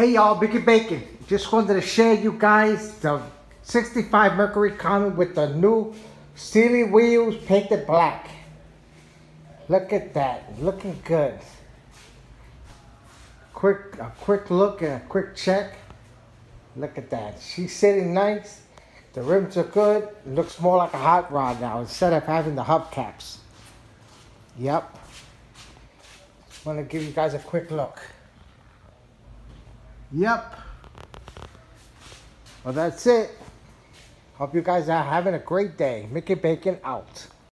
Hey y'all, Micky Bacon. Just wanted to share you guys the 65 Mercury Comet with the new Steely wheels painted black. Look at that, looking good. Quick, a quick look and a quick check. Look at that. She's sitting nice. The rims are good. looks more like a hot rod now instead of having the hubcaps. Yep. Just want to give you guys a quick look. Yep. Well, that's it. Hope you guys are having a great day. Micky Bacon out.